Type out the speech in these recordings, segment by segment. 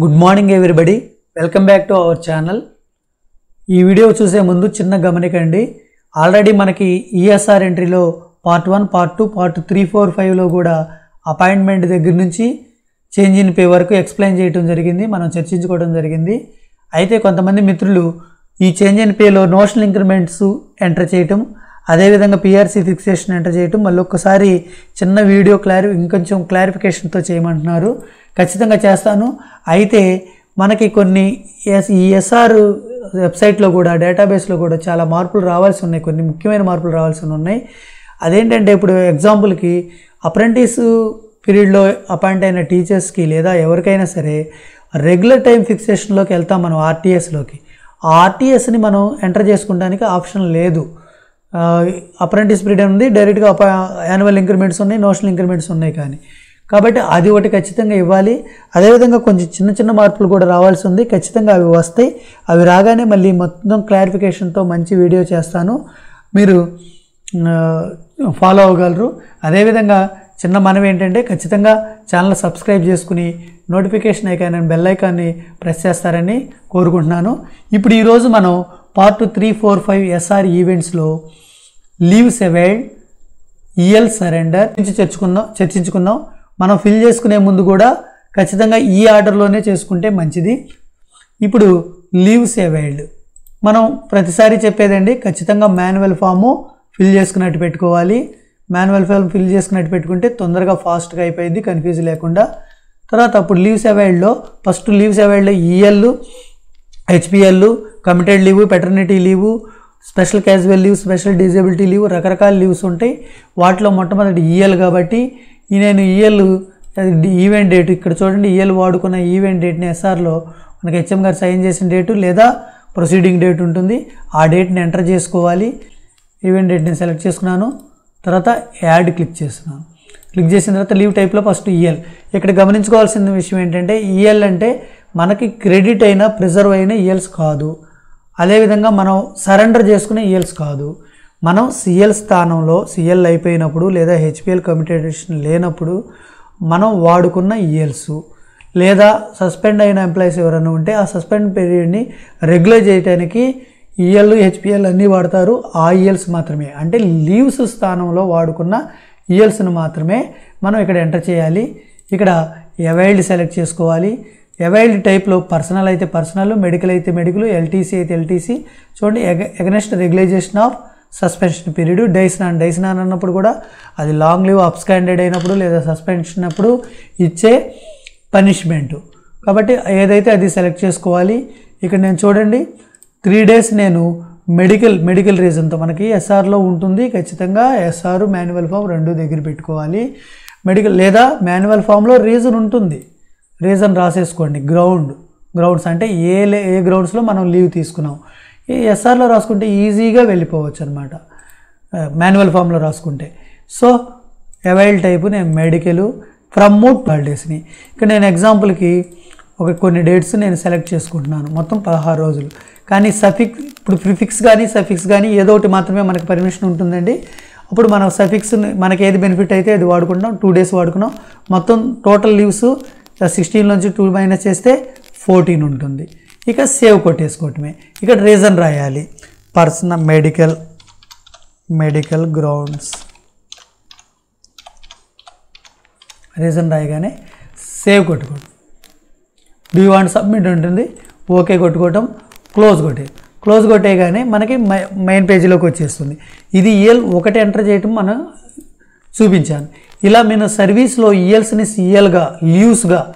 Good morning everybody welcome back to our channel ఈ video చూసే ముందు చిన్న గమనికండి. ఆల్రెడీ మనకి ESR ఎంట్రీలో part one part two part three four ఫైవ్లో కూడా అపాయింట్మెంట్ దగ్గర నుంచి చేంజ్ ఇన్ పే వరకు ఎక్స్ప్లెయిన్ చేయడం జరిగింది. మనం చర్చించుకోవడం జరిగింది. అయితే కొంతమంది మిత్రులు ఈ చేంజ్ ఇన్ పేలో నోషనల్ ఇంక్రిమెంట్స్ ఎంటర్ చేయటం అదేవిధంగా పిఆర్సీ ఫిక్సేషన్ ఎంటర్ చేయటం మళ్ళీ ఒక్కసారి చిన్న వీడియో క్లారి ఇంకొంచెం క్లారిఫికేషన్తో చేయమంటున్నారు. ఖచ్చితంగా చేస్తాను. అయితే మనకి కొన్ని ఎస్ ఈ ఎస్ఆర్ వెబ్సైట్లో కూడా డేటాబేస్లో కూడా చాలా మార్పులు రావాల్సి ఉన్నాయి. కొన్ని ముఖ్యమైన మార్పులు రావాల్సి ఉన్నాయి. అదేంటంటే ఇప్పుడు ఎగ్జాంపుల్కి అప్రెంటిస్ పీరియడ్లో అపాయింట్ అయిన టీచర్స్కి లేదా ఎవరికైనా సరే రెగ్యులర్ టైం ఫిక్సేషన్లోకి వెళ్తాం మనం ఆర్టీఎస్లోకి. ఆ ఆర్టీఎస్ని మనం ఎంటర్ చేసుకోవడానికి ఆప్షన్ లేదు. అప్రెంటిస్ పీరియడ్ ఉంది డైరెక్ట్గా అప యాన్యువల్ ఇంక్రిమెంట్స్ ఉన్నాయి నోషనల్ ఇంక్రిమెంట్స్ ఉన్నాయి కానీ. కాబట్టి అది ఒకటి ఖచ్చితంగా ఇవ్వాలి. అదేవిధంగా కొంచెం చిన్న చిన్న మార్పులు కూడా రావాల్సి ఉంది. ఖచ్చితంగా అవి వస్తాయి. అవి రాగానే మళ్ళీ మొత్తం క్లారిఫికేషన్తో మంచి వీడియో చేస్తాను. మీరు ఫాలో అవ్వగలరు. అదేవిధంగా చిన్న మనం ఏంటంటే ఖచ్చితంగా ఛానల్ సబ్స్క్రైబ్ చేసుకుని నోటిఫికేషన్ ఐకాన్ అండ్ బెల్ ఐకాన్ని ప్రెస్ చేస్తారని కోరుకుంటున్నాను. ఇప్పుడు ఈరోజు మనం part three four five SR ఈవెంట్స్లో లీవ్స్ అవైడ్ ఈఎల్ సరెండర్ నుంచి చర్చుకుందాం చర్చించుకుందాం. మనం ఫిల్ చేసుకునే ముందు కూడా ఖచ్చితంగా ఈ ఆర్డర్లోనే చేసుకుంటే మంచిది. ఇప్పుడు లీవ్స్ అవైల్డ్ మనం ప్రతిసారి చెప్పేదండి ఖచ్చితంగా మాన్యువల్ ఫాము ఫిల్ చేసుకున్నట్టు పెట్టుకోవాలి. మాన్యువల్ ఫామ్ ఫిల్ చేసుకున్నట్టు పెట్టుకుంటే తొందరగా ఫాస్ట్గా అయిపోయింది కన్ఫ్యూజ్ లేకుండా. తర్వాత అప్పుడు లీవ్స్ అవైల్డ్లో first leaves అవైల్డ్లో EL HPL committed leave paternity leave special casual leave special disability leave రకరకాల లీవ్స్ ఉంటాయి. వాటిలో మొట్టమొదటి ఈఎల్ కాబట్టి నేను ఈఎల్ ఈవెంట్ డేట్. ఇక్కడ చూడండి ఈఎల్ వాడుకున్న ఈవెంట్ డేట్ని ఎస్ఆర్లో మనకి హెచ్ఎం గారు సైన్ చేసిన డేటు లేదా ప్రొసీడింగ్ డేట్ ఉంటుంది. ఆ డేట్ని ఎంటర్ చేసుకోవాలి. ఈవెంట్ డేట్ని సెలెక్ట్ చేసుకున్నాను. తర్వాత యాడ్ క్లిక్ చేస్తున్నాను. క్లిక్ చేసిన తర్వాత లీవ్ టైప్లో ఫస్ట్ ఈఎల్. ఇక్కడ గమనించుకోవాల్సిన విషయం ఏంటంటే ఈఎల్ అంటే మనకి క్రెడిట్ అయిన ప్రిజర్వ్ అయిన ఈఎల్స్ కాదు. అదేవిధంగా మనం సరెండర్ చేసుకునే ఈఎల్స్ కాదు. మనం సిఎల్ స్థానంలో సిఎల్ అయిపోయినప్పుడు లేదా హెచ్పిఎల్ కమిటేషన్ లేనప్పుడు మనం వాడుకున్న e ఈఎల్స్ లేదా సస్పెండ్ అయిన ఎంప్లాయీస్ ఎవరైనా ఉంటే ఆ సస్పెండ్ పీరియడ్ని రెగ్యులర్ చేయడానికి ఈఎల్ హెచ్పిఎల్ అన్నీ వాడతారు. ఆ e ఈఎల్స్ మాత్రమే. అంటే లీవ్స్ స్థానంలో వాడుకున్న e ఈఎల్స్ని మాత్రమే మనం ఇక్కడ ఎంటర్ చేయాలి. ఇక్కడ అవైల్డ్ సెలెక్ట్ చేసుకోవాలి. అవైల్డ్ టైప్లో పర్సనల్ అయితే పర్సనల్ మెడికల్ అయితే మెడికల్ ఎల్టీసీ అయితే ఎల్టీసీ చూడండి ఎగ against regularisation of suspension period dies non dies non అన్నప్పుడు కూడా అది లాంగ్ లీవ్ అప్స్కాండెడ్ అయినప్పుడు లేదా సస్పెన్షన్ అప్పుడు ఇచ్చే పనిష్మెంట్ కాబట్టి ఏదైతే అది సెలెక్ట్ చేసుకోవాలి ఇక్కడ నేను చూడండి త్రీ డేస్ నేను మెడికల్ మెడికల్ రీజన్తో మనకి ఎస్ఆర్లో ఉంటుంది ఖచ్చితంగా ఎస్ఆర్ మాన్యువల్ ఫామ్ రెండు దగ్గర పెట్టుకోవాలి. మెడికల్ లేదా మాన్యువల్ ఫామ్లో రీజన్ ఉంటుంది. రీజన్ రాసేసుకోండి గ్రౌండ్ గ్రౌండ్స్ అంటే ఏ ఏ గ్రౌండ్స్లో మనం లీవ్ తీసుకున్నాం. ఈ ఎస్ఆర్లో రాసుకుంటే ఈజీగా వెళ్ళిపోవచ్చు అనమాట మాన్యువల్ ఫామ్లో రాసుకుంటే. సో అవైల్ టైపు నేను మెడికల్ ప్రమోట్ హాలిడేస్ని. ఇక్కడ నేను ఎగ్జాంపుల్కి ఒక కొన్ని డేట్స్ నేను సెలెక్ట్ చేసుకుంటున్నాను. మొత్తం పదహారు రోజులు. కానీ సఫిక్స్ ఇప్పుడు ప్రిఫిక్స్ కానీ సఫిక్స్ కానీ ఏదో ఒకటి మాత్రమే మనకి పర్మిషన్ ఉంటుందండి. అప్పుడు మనం సఫిక్స్ మనకి ఏది బెనిఫిట్ అయితే అది వాడుకుంటాం టూ డేస్ వాడుకున్నాం. మొత్తం టోటల్ లీవ్స్ సిక్స్టీన్ నుంచి టూ మైనస్ చేస్తే ఫోర్టీన్ ఉంటుంది. ఇక సేవ్ కొట్టేసుకోవటమే. ఇక్కడ రీజన్ రాయాలి. Personal medical medical grounds. Reason రాయగానే save కొట్టుకోవడం డూ వాంట్ సబ్మిట్ ఉంటుంది ఓకే కొట్టుకోవటం. క్లోజ్ కొట్టే. క్లోజ్ కొట్టేయగానే మనకి మై- మెయిన్ పేజీలోకి వచ్చేస్తుంది. ఇది ఈఎల్ ఒకటి ఎంటర్ చేయటం మనం చూపించాను. ఇలా నేను సర్వీస్లో ఈఎల్స్ని సిఎల్గా లీవ్స్గా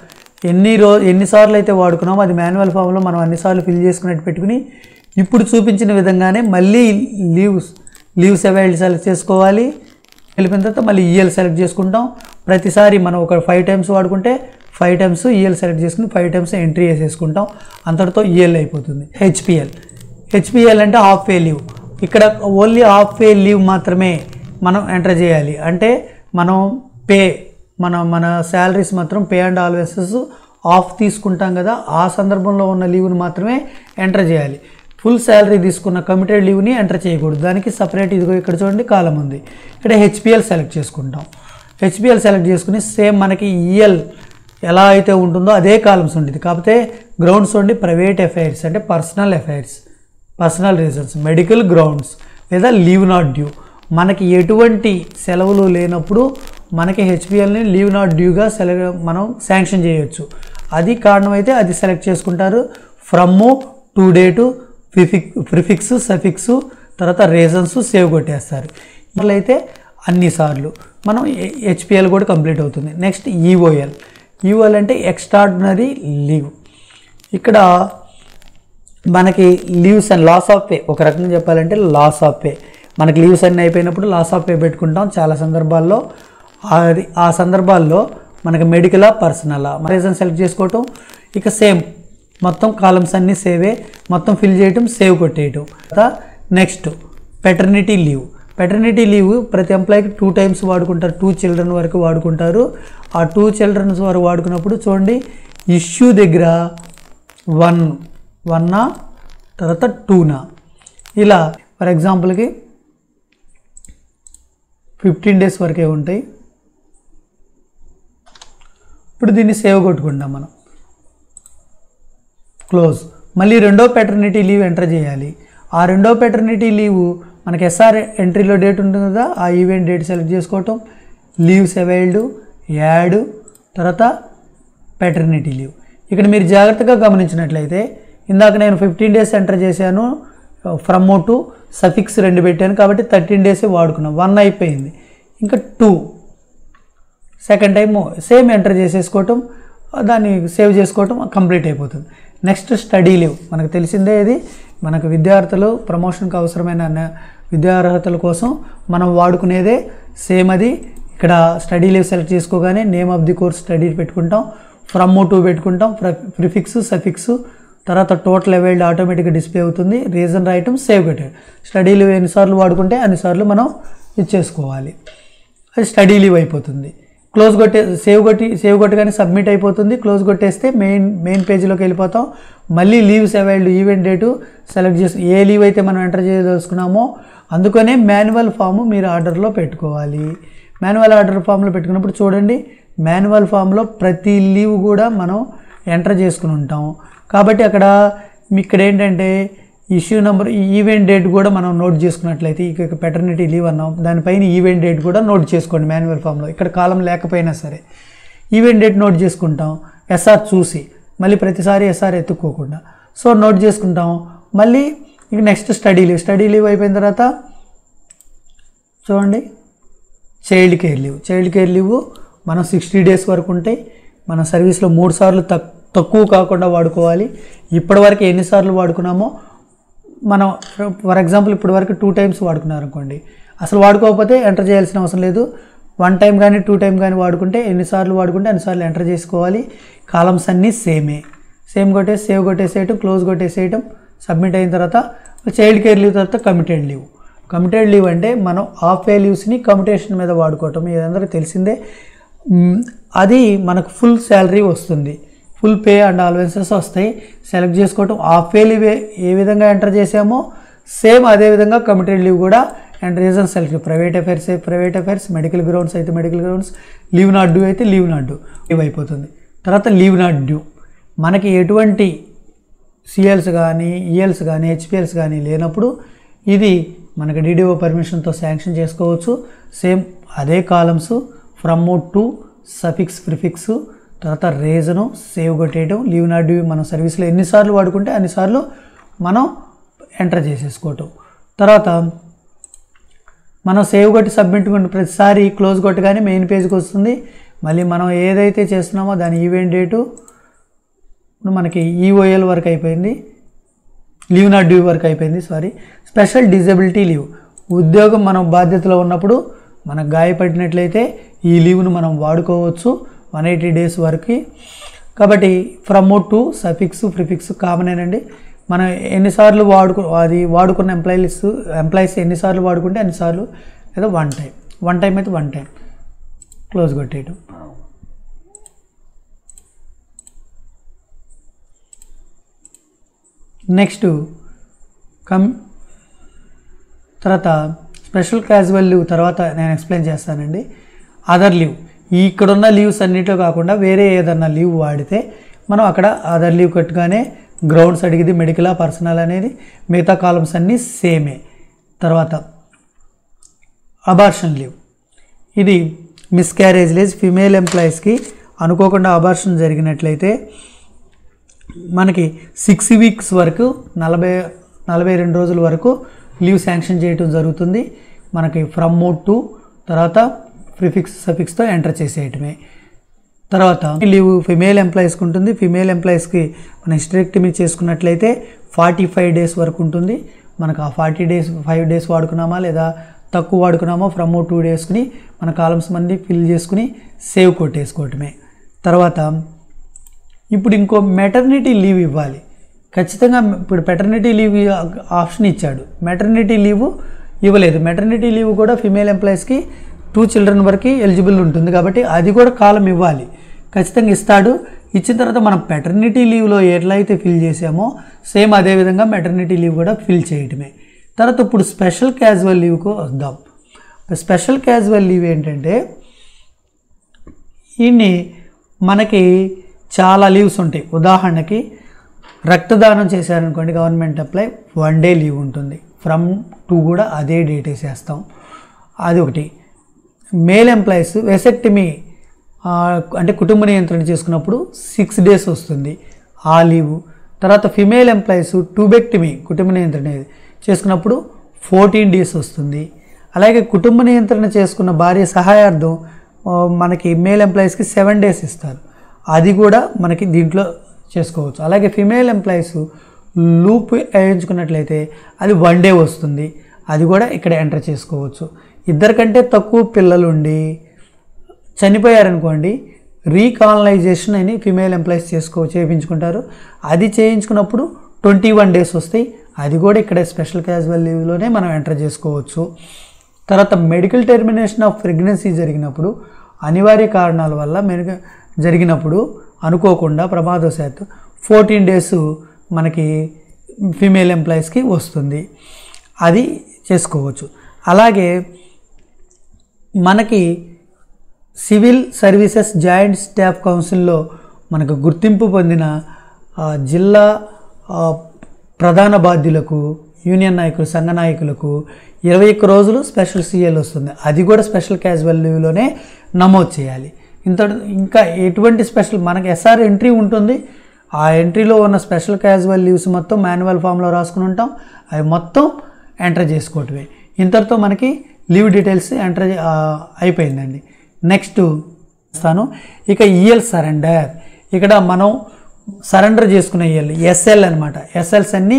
ఎన్ని రో ఎన్నిసార్లు అయితే వాడుకున్నామో అది మాన్యువల్ ఫామ్లో మనం అన్నిసార్లు ఫిల్ చేసుకున్నట్టు పెట్టుకుని ఇప్పుడు చూపించిన విధంగానే మళ్ళీ లీవ్స్ లీవ్స్ అవైల్డ్ సెలెక్ట్ చేసుకోవాలి. వెళ్ళిపోయిన తర్వాత మళ్ళీ ఈఎల్ సెలెక్ట్ చేసుకుంటాం. ప్రతిసారి మనం ఒక ఫైవ్ టైమ్స్ వాడుకుంటే ఫైవ్ టైమ్స్ ఈఎల్ సెలెక్ట్ చేసుకుని ఫైవ్ టైమ్స్ ఎంట్రీ వేసేసుకుంటాం అంతటితో ఈఎల్ అయిపోతుంది. హెచ్పిఎల్. హెచ్పిఎల్ అంటే హాఫ్ వే లీవ్. ఇక్కడ ఓన్లీ హాఫ్ వే లీవ్ మాత్రమే మనం ఎంటర్ చేయాలి. అంటే మనం పే మన మన శాలరీస్ మాత్రం పే అండ్ ఆల్వేసెస్ ఆఫ్ తీసుకుంటాం కదా. ఆ సందర్భంలో ఉన్న లీవ్ని మాత్రమే ఎంటర్ చేయాలి. ఫుల్ శాలరీ తీసుకున్న కమిటెడ్ లీవ్ని ఎంటర్ చేయకూడదు. దానికి సపరేట్ ఇదిగో ఇక్కడ చూడండి కాలం ఉంది. ఇక్కడ హెచ్పిఎల్ సెలెక్ట్ చేసుకుంటాం. హెచ్పిఎల్ సెలెక్ట్ చేసుకుని సేమ్ మనకి ఈఎల్ ఎలా అయితే ఉంటుందో అదే కాలమ్స్ ఉండేది. కాకపోతే గ్రౌండ్స్ ఉండి ప్రైవేట్ అఫైర్స్ అంటే personal affairs personal reasons medical grounds లేదా లీవ్ నాట్ డ్యూ మనకి ఎటువంటి సెలవులు లేనప్పుడు మనకి హెచ్పిఎల్ని లీవ్ నాట్ డ్యూగా సెలెక్ట్ మనం శాంక్షన్ చేయొచ్చు. అది కారణమైతే అది సెలెక్ట్ చేసుకుంటారు. From to date prefix prefix suffix తర్వాత రీజన్స్ సేవ్ కొట్టేస్తారు. అయితే అన్నిసార్లు మనం హెచ్పిఎల్ కూడా కంప్లీట్ అవుతుంది. నెక్స్ట్ ఈఓఎల్ ఈఓఎల్ అంటే ఎక్స్ట్రాడినరీ లీవ్. ఇక్కడ మనకి leaves and loss of pay. ఒక రకంగా చెప్పాలంటే లాస్ ఆఫ్ పే. మనకి లీవ్స్ అన్నీ అయిపోయినప్పుడు లాస్ ఆఫ్ పే పెట్టుకుంటాం. చాలా సందర్భాల్లో అది ఆ సందర్భాల్లో మనకి మెడికలా పర్సనలా. రీజన్ సెలెక్ట్ చేసుకోవటం ఇక సేమ్. మొత్తం కాలమ్స్ అన్నీ సేవే మొత్తం ఫిల్ చేయటం save కొట్టేయటం. Next paternity leave paternity leave ప్రతి ఎంప్లాయీకి టూ టైమ్స్ వాడుకుంటారు. టూ చిల్డ్రన్ వరకు వాడుకుంటారు. ఆ టూ చిల్డ్రన్స్ వరకు వాడుకున్నప్పుడు చూడండి ఇష్యూ దగ్గర వన్ వన్నా తర్వాత టూనా ఇలా ఫర్ ఎగ్జాంపుల్కి ఫిఫ్టీన్ డేస్ వరకే ఉంటాయి. ఇప్పుడు దీన్ని సేవ్ కొట్టుకుంటాం మనం. క్లోజ్. మళ్ళీ రెండో పెటర్నిటీ లీవ్ ఎంటర్ చేయాలి. ఆ రెండో పెటర్నిటీ లీవ్ మనకి ఎస్ఆర్ ఎంట్రీలో డేట్ ఉంటుంది కదా ఆ ఈవెంట్ డేట్ సెలెక్ట్ చేసుకోవటం లీవ్స్ అవైల్డ్ యాడ్ తర్వాత పెటర్నిటీ లీవ్ ఇక్కడ మీరు జాగ్రత్తగా గమనించినట్లయితే ఇందాక నేను ఫిఫ్టీన్ డేస్ ఎంటర్ చేశాను ఫ్రమ్ టు సఫిక్స్ రెండు పెట్టాను కాబట్టి థర్టీన్ డేసే వాడుకున్నాం. వన్ అయిపోయింది. ఇంకా two second time same enter చేసేసుకోవటం దాన్ని సేవ్ చేసుకోవటం కంప్లీట్ అయిపోతుంది. నెక్స్ట్ స్టడీ లీవ్ మనకు తెలిసిందే ఇది. మనకు విద్యార్థులు ప్రమోషన్కి అవసరమైన విద్యార్హతల కోసం మనం వాడుకునేదే సేమ్ అది. ఇక్కడ study leave select చేసుకోగానే name of the course study పెట్టుకుంటాం ఫ్రమ్ టు పెట్టుకుంటాం ప్రిఫిక్స్ సఫిక్స్ తర్వాత టోటల్ అవైల్డ్ ఆటోమేటిక్గా డిస్ప్లే అవుతుంది రీజన్ రాయటం సేవ్ కట్టాడు స్టడీ లీవ్ ఎన్నిసార్లు వాడుకుంటే అన్నిసార్లు మనం ఇచ్చేసుకోవాలి అది స్టడీ లీవ్ అయిపోతుంది. క్లోజ్ కొట్టే సేవ్ కొట్టి సేవ్ కొట్టగానే సబ్మిట్ అయిపోతుంది. క్లోజ్ కొట్టేస్తే మెయిన్ మెయిన్ పేజీలోకి వెళ్ళిపోతాం. మళ్ళీ leaves availed event date select చేసి ఏ లీవ్ అయితే మనం ఎంటర్ చేయదలుచుకున్నామో అందుకనే మాన్యువల్ ఫామ్ మీరు ఆర్డర్లో పెట్టుకోవాలి. మాన్యువల్ ఆర్డర్ ఫామ్లో పెట్టుకున్నప్పుడు చూడండి మాన్యువల్ ఫామ్లో ప్రతి లీవ్ కూడా మనం ఎంటర్ చేసుకుని ఉంటాం. కాబట్టి అక్కడ ఇక్కడ ఏంటంటే ఇష్యూ నెంబర్ ఈవెంట్ డేట్ కూడా మనం నోట్ చేసుకున్నట్లయితే ఇక పెటర్నిటీ లీవ్ అన్నాం. దానిపైన ఈవెంట్ డేట్ కూడా నోట్ చేసుకోండి మాన్యువల్ ఫామ్లో. ఇక్కడ కాలం లేకపోయినా సరే. ఈవెంట్ డేట్ నోట్ చేసుకుంటాం. ఎస్ఆర్ చూసి. మళ్ళీ ప్రతిసారి ఎస్ఆర్ ఎత్తుక్కోకుండా. సో నోట్ చేసుకుంటాం. మళ్ళీ ఇక next study leave study leave అయిపోయిన తర్వాత చూడండి. Child care leave child care leave మనం సిక్స్టీ డేస్ వరకు ఉంటాయి. మన సర్వీస్లో మూడు సార్లు తక్కువ కాకుండా వాడుకోవాలి. ఇప్పటివరకు ఎన్నిసార్లు వాడుకున్నామో మనం ఫర్ ఎగ్జాంపుల్ ఇప్పటి వరకు టూ టైమ్స్ వాడుకున్నారు అనుకోండి అసలు వాడుకోకపోతే ఎంటర్ చేయాల్సిన అవసరం లేదు. వన్ టైం కానీ టూ టైం కానీ వాడుకుంటే ఎన్నిసార్లు వాడుకుంటే అన్నిసార్లు ఎంటర్ చేసుకోవాలి. కాలమ్స్ అన్నీ సేమే. సేమ్ కొట్టే సేవ్ కొట్టేసేయటం క్లోజ్ కొట్టేసేయటం సబ్మిట్ అయిన తర్వాత చైల్డ్ కేర్ లీవ్ తర్వాత కమిటెడ్ లీవ్. కమిటెడ్ లీవ్ అంటే మనం ఆఫ్ వే లీవ్స్ని కమిటేషన్ మీద వాడుకోవటం. ఇదందరూ తెలిసిందే. అది మనకు ఫుల్ శాలరీ వస్తుంది. ఫుల్ పే అండ్ అలవెన్సెస్ వస్తాయి. సెలెక్ట్ చేసుకోవటం హాఫ్ పే లీవ్ ఏ- విధంగా ఎంటర్ చేసామో సేమ్ అదే విధంగా కమిటెడ్ లీవ్ కూడా and reason select private affairs private affairs medical grounds అయితే medical grounds leave not due అయితే లీవ్ నాట్ డ్యూ లీవ్ అయిపోతుంది. తర్వాత లీవ్ నాట్ డ్యూ. మనకి ఎటువంటి సిఎల్స్ కానీ ఈఎల్స్ కానీ హెచ్పిఎల్స్ కానీ లేనప్పుడు ఇది మనకి డీడీఓ పర్మిషన్తో శాంక్షన్ చేసుకోవచ్చు. సేమ్ అదే columns from to suffix prefix తర్వాత రేజను సేవ్ కొట్టేయడం లీవ్ నాట్ డ్యూ మనం సర్వీస్లో ఎన్నిసార్లు వాడుకుంటే అన్నిసార్లు మనం ఎంటర్ చేసేసుకోవటం. తర్వాత మనం సేవ్ కొట్టి సబ్మిట్ కొట్టి ప్రతిసారి క్లోజ్ కొట్టగానే మెయిన్ పేజ్కి వస్తుంది. మళ్ళీ మనం ఏదైతే చేస్తున్నామో దాని ఈవెంట్ డేటు ఇప్పుడు మనకి ఈఓఎల్ వరకు అయిపోయింది. లీవ్ నాట్ డ్యూ వరకు అయిపోయింది సారీ. Special disability leave. ఉద్యోగం మనం బాధ్యతలో ఉన్నప్పుడు మనకు గాయపడినట్లయితే ఈ లీవ్ను మనం వాడుకోవచ్చు. వన్ ఎయిటీ డేస్ వరకు. కాబట్టి ఫ్రమ్ టు సఫిక్స్ ప్రిఫిక్స్ కామనేనండి మనం ఎన్నిసార్లు వాడుకు అది వాడుకున్న ఎంప్లాయీస్ ఎంప్లాయీస్ ఎన్నిసార్లు వాడుకుంటే ఎన్నిసార్లు? లేదా వన్ టైం వన్ టైం అయితే వన్ టైం క్లోజ్ కొట్టేయటం. నెక్స్ట్ కమ్ తర్వాత స్పెషల్ క్యాజువల్ లీవ్ తర్వాత నేను ఎక్స్ప్లెయిన్ చేస్తానండి. అదర్ లీవ్ ఇక్కడున్న లీవ్స్ అన్నింటిలో కాకుండా వేరే ఏదన్నా లీవ్ వాడితే మనం అక్కడ అదర్ లీవ్ కట్టుగానే గ్రౌండ్స్ అడిగింది మెడికల్ పర్సనల్ అనేది మిగతా కాలమ్స్ అన్నీ సేమే. తర్వాత అబార్షన్ లీవ్. ఇది మిస్క్యారేజ్ లీజ్ ఫిమేల్ ఎంప్లాయీస్కి అనుకోకుండా అబార్షన్ జరిగినట్లయితే మనకి సిక్స్ వీక్స్ వరకు నలభై నలభై రెండు రోజుల వరకు లీవ్ శాంక్షన్ చేయటం జరుగుతుంది. మనకి ఫ్రమ్ మూడ్ టు తర్వాత ప్రిఫిక్స్ సఫిక్స్తో ఎంటర్ చేసేయటమే. తర్వాత లీవ్ ఫిమేల్ ఎంప్లాయీస్కి ఉంటుంది. ఫిమేల్ ఎంప్లాయీస్కి మనం హిస్టరెక్టమీ చేసుకున్నట్లయితే ఫార్టీ ఫైవ్ డేస్ వరకు ఉంటుంది. మనకు ఆ ఫార్టీ డేస్ ఫైవ్ డేస్ వాడుకున్నామా లేదా తక్కువ వాడుకున్నామో ఫ్రమ్ టూ డేస్కుని మన కాలమ్స్ మంది ఫిల్ చేసుకుని సేవ్ కొట్టేసుకోవటమే. తర్వాత ఇప్పుడు ఇంకో మెటర్నిటీ లీవ్ ఇవ్వాలి. ఖచ్చితంగా ఇప్పుడు పెటర్నిటీ లీవ్ ఆప్షన్ ఇచ్చాడు. మెటర్నిటీ లీవ్ ఇవ్వలేదు. మెటర్నిటీ లీవ్ కూడా ఫిమేల్ ఎంప్లాయీస్కి టూ చిల్డ్రన్ వరకు ఎలిజిబుల్ ఉంటుంది కాబట్టి అది కూడా కాలం ఇవ్వాలి. ఖచ్చితంగా ఇస్తాడు. ఇచ్చిన తర్వాత మనం పెటర్నిటీ లీవ్లో ఎట్లా అయితే ఫిల్ చేసామో సేమ్ అదే విధంగా మెటర్నిటీ లీవ్ కూడా ఫిల్ చేయటమే. తర్వాత ఇప్పుడు స్పెషల్ క్యాజువల్ లీవ్కు వద్దాం. స్పెషల్ క్యాజువల్ లీవ్ ఏంటంటే ఇన్ని మనకి చాలా లీవ్స్ ఉంటాయి. ఉదాహరణకి రక్తదానం చేశారనుకోండి government apply one day leave ఉంటుంది. ఫ్రమ్ టూ కూడా అదే డేట్ వేసేస్తాం. అది ఒకటి. మేల్ ఎంప్లాయీస్ వెసెక్టమీ అంటే కుటుంబ నియంత్రణ చేసుకున్నప్పుడు సిక్స్ డేస్ వస్తుంది ఆ లీవు తర్వాత ఫిమేల్ ఎంప్లాయీస్ టూబెక్టమీ కుటుంబ నియంత్రణ చేసుకున్నప్పుడు ఫోర్టీన్ డేస్ వస్తుంది. అలాగే కుటుంబ నియంత్రణ చేసుకున్న భార్య సహాయార్థం మనకి మేల్ ఎంప్లాయీస్కి సెవెన్ డేస్ ఇస్తారు. అది కూడా మనకి దీంట్లో చేసుకోవచ్చు. అలాగే ఫిమేల్ ఎంప్లాయీస్ లూప్ వేయించుకున్నట్లయితే అది వన్ డే వస్తుంది. అది కూడా ఇక్కడ ఎంటర్ చేసుకోవచ్చు. ఇద్దరికంటే తక్కువ పిల్లలు ఉండి చనిపోయారనుకోండి రీకాలనైజేషన్ అని ఫిమేల్ ఎంప్లాయీస్ చేసుకో చేయించుకుంటారు. అది చేయించుకున్నప్పుడు ట్వంటీ వన్ డేస్ వస్తాయి. అది కూడా ఇక్కడ స్పెషల్ క్యాజువల్ లీవ్లోనే మనం ఎంటర్ చేసుకోవచ్చు. తర్వాత మెడికల్ టెర్మినేషన్ ఆఫ్ ప్రెగ్నెన్సీ జరిగినప్పుడు అనివార్య కారణాల వల్ల మెరుగ జరిగినప్పుడు అనుకోకుండా ప్రమాదవశాత్తు ఫోర్టీన్ డేస్ మనకి ఫీమేల్ ఎంప్లాయీస్కి వస్తుంది. అది చేసుకోవచ్చు. అలాగే మనకి సివిల్ సర్వీసెస్ జాయింట్ స్టాఫ్ కౌన్సిల్లో మనకు గుర్తింపు పొందిన జిల్లా ప్రధాన బాధ్యులకు యూనియన్ నాయకులు సంఘ నాయకులకు ఇరవై ఒక్క రోజులు స్పెషల్ సీఎల్ వస్తుంది. అది కూడా స్పెషల్ క్యాజువల్ లీవ్లోనే నమోదు చేయాలి. ఇంత ఇంకా ఎటువంటి స్పెషల్ మనకి ఎస్ఆర్ ఎంట్రీ ఉంటుంది. ఆ ఎంట్రీలో ఉన్న స్పెషల్ క్యాజువల్ లీవ్స్ మొత్తం మాన్యువల్ ఫామ్లో రాసుకుని ఉంటాం. అవి మొత్తం ఎంటర్ చేసుకోవటమే. ఇంతటితో మనకి లీవ్ డీటెయిల్స్ ఎంటర్ అయిపోయిందండి. నెక్స్ట్ ఇస్తాను ఇక ఈఎల్ సరెండర్. ఇక్కడ మనం సరెండర్ చేసుకునే ఈఎల్ ఎస్ఎల్ అనమాట ఎస్ఎల్స్ అన్నీ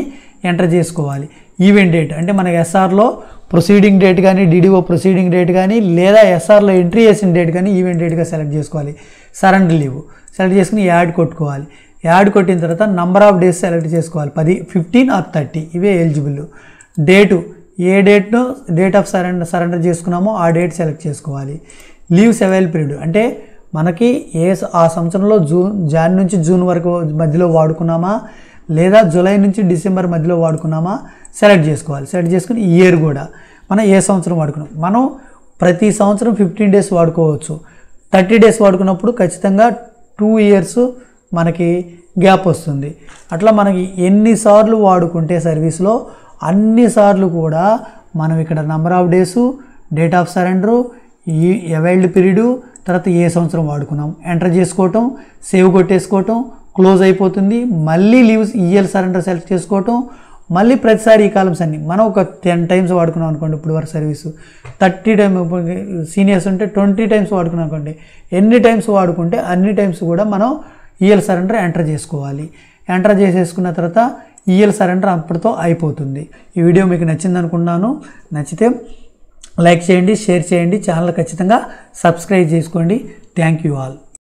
ఎంటర్ చేసుకోవాలి. ఈవెంట్ డేట్ అంటే మనకి ఎస్ఆర్లో ప్రొసీడింగ్ డేట్ కానీ డిడిఓ ప్రొసీడింగ్ డేట్ కానీ లేదా ఎస్ఆర్లో ఎంట్రీ చేసిన డేట్ కానీ ఈవెంట్ డేట్గా సెలెక్ట్ చేసుకోవాలి. సరెండర్ లీవ్ సెలెక్ట్ చేసుకుని యాడ్ కొట్టుకోవాలి. యాడ్ కొట్టిన తర్వాత నంబర్ ఆఫ్ డేస్ సెలెక్ట్ చేసుకోవాలి. పది ఫిఫ్టీన్ ఆర్ థర్టీ ఇవే ఎలిజిబుల్. డేటు ఏ డేట్ను డేట్ ఆఫ్ సరెండర్ సరెండర్ చేసుకున్నామో ఆ డేట్ సెలెక్ట్ చేసుకోవాలి. Leaves avail period. అంటే మనకి ఏ ఆ సంవత్సరంలో జూన్ జాన్ నుంచి జూన్ వరకు మధ్యలో వాడుకున్నామా? లేదా జూలై నుంచి డిసెంబర్ మధ్యలో వాడుకున్నామా? సెలెక్ట్ చేసుకోవాలి. సెలెక్ట్ చేసుకుని ఇయర్ కూడా మనం ఏ సంవత్సరం వాడుకున్నాం? మనం ప్రతి సంవత్సరం ఫిఫ్టీన్ డేస్ వాడుకోవచ్చు. థర్టీ డేస్ వాడుకున్నప్పుడు ఖచ్చితంగా టూ ఇయర్స్ మనకి గ్యాప్ వస్తుంది. అట్లా మనకి ఎన్నిసార్లు వాడుకుంటే సర్వీస్లో అన్నిసార్లు కూడా మనం ఇక్కడ number of days date of surrender ఈ అవైల్డ్ పీరియడ్ తర్వాత ఏ సంవత్సరం వాడుకున్నాం. ఎంటర్ చేసుకోవటం సేవ్ కొట్టేసుకోవటం క్లోజ్ అయిపోతుంది. మళ్ళీ లీవ్స్ ఈఎల్ సరెండర్ సెలెక్ట్ చేసుకోవటం మళ్ళీ ప్రతిసారి ఈ కాలమ్స్ అన్ని. మనం ఒక టెన్ టైమ్స్ వాడుకున్నాం అనుకోండి ఇప్పుడు వరకు సర్వీసు థర్టీ టైమ్ సీనియర్స్ ఉంటే ట్వంటీ టైమ్స్ వాడుకున్నాం అనుకోండి. ఎన్ని టైమ్స్ వాడుకుంటే అన్ని టైమ్స్ కూడా మనం ఈఎల్ సరెండర్ ఎంటర్ చేసుకోవాలి. ఎంటర్ చేసేసుకున్న తర్వాత ఈఎల్ సరెండర్ అప్పటితో అయిపోతుంది. ఈ వీడియో మీకు నచ్చింది అనుకున్నాను. నచ్చితే లైక్ చేయండి షేర్ చేయండి ఛానల్ ఖచ్చితంగా సబ్స్క్రైబ్ చేసుకోండి. Thank you all